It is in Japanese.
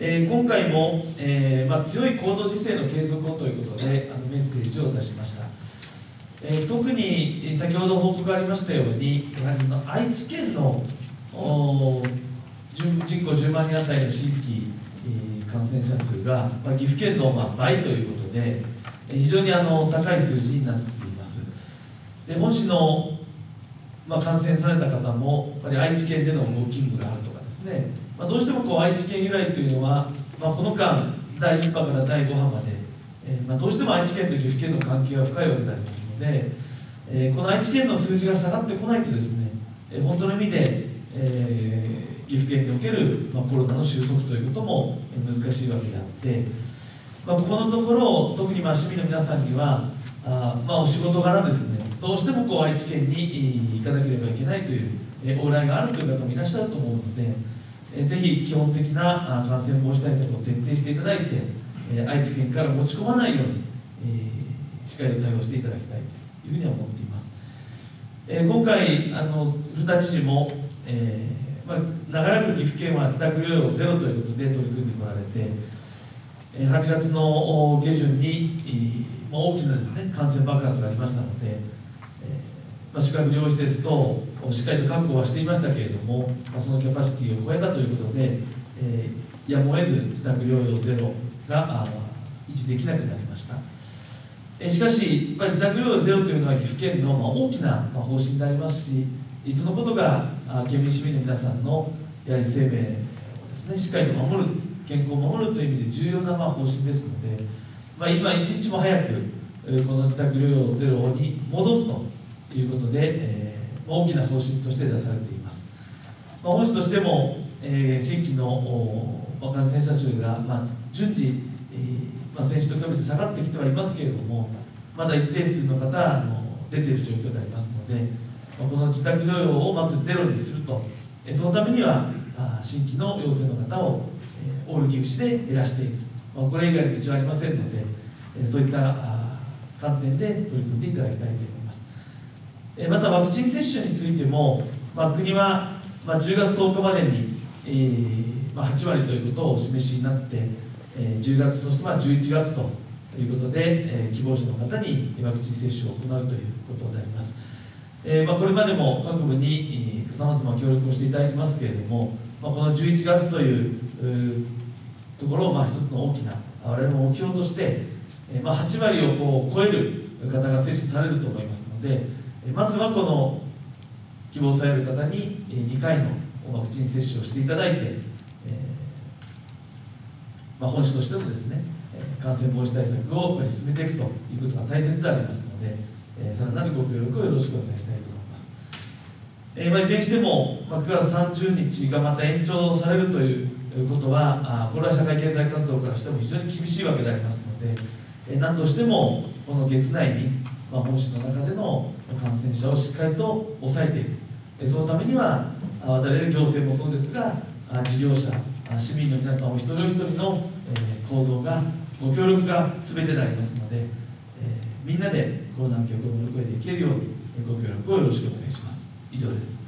えー、今回も、えーまあ、強い行動自制の継続をということであのメッセージを出しました、えー、特に先ほど報告がありましたようにやはりその愛知県の人口10万人当たりの新規、えー、感染者数が、まあ、岐阜県の、まあ、倍ということで非常にあの高い数字になっています。で本市の、まあ、感染された方もやっぱり愛知県でのご勤務があるとかですね。まあ、どうしてもこう愛知県由来というのは、まあ、この間第1波から第5波まで、えー、まあ、どうしても愛知県と岐阜県の関係は深いわけでありますので、えー、この愛知県の数字が下がってこないとですね、えー、本当の意味で、え岐阜県における、まコロナの収束ということも難しいわけであって、まここのところ特にま市民の皆さんにはあ、まお仕事柄ですねどうしてもこう愛知県に行かなければいけないという、往来があるという方もいらっしゃると思うので。えぜひ基本的な感染防止対策を徹底していただいて、え愛知県から持ち込まないように、えしっかりと対応していただきたいというふうには思っています、え今回あの古田知事も、えー、まあ、長らく岐阜県は自宅療養ゼロということで取り組んでこられて8月の下旬に、ま大きなですね感染爆発がありましたのでまあ、宿泊療養施設等をしっかりと確保はしていましたけれども、まあ、そのキャパシティを超えたということで、え、やむを得ず自宅療養ゼロが維持できなくなりました、え、しかしやっぱり自宅療養ゼロというのは岐阜県のま大きな方針でありますしそのことが県民市民の皆さんのやはり生命をですねしっかりと守る健康を守るという意味で重要なまあ方針ですので、まあ、今一日も早くこの自宅療養ゼロに戻すということで、えー、大きな方針として出されています、まあ、本市としても、えー、新規の感染者数が、まあ、順次、えーまあ、先週と比べて下がってきてはいますけれどもまだ一定数の方あの出ている状況でありますので、まあ、この自宅療養をまずゼロにすると、えー、そのためにはあ新規の陽性の方を、え、オール岐阜市で減らしていくと、ま、これ以外に道はありませんので、え、そういった観点で取り組んでいただきたいと思います。またワクチン接種についても、ま、国は、ま、10月10日までに、えま、8割ということをお示しになって、え、10月そしてま11月ということで、え、希望者の方にワクチン接種を行うということであります、えーまあ、これまでも各部にさまざま協力をしていただいてますけれども、まあ、この11月というところをまあ一つの大きな我々も目標として、えーまあ、8割をこう超える方が接種されると思いますのでまずはこの希望される方に2回のワクチン接種をしていただいて、えまあ、本市としてもですね感染防止対策をやっぱり進めていくということが大切でありますので、えさらなるご協力をよろしくお願いしたいと思います、えまあ、いずれにしても、まあ、9月30日がまた延長されるということはあこれは社会経済活動からしても非常に厳しいわけでありますので、え何としてもこの月内にまあ、本市の中での感染者をしっかりと抑えていく。えそのためには我々行政もそうですが事業者市民の皆さんお一人お一人の行動がご協力が全てでありますのでみんなでこの難局を乗り越えていけるようにご協力をよろしくお願いします。以上です。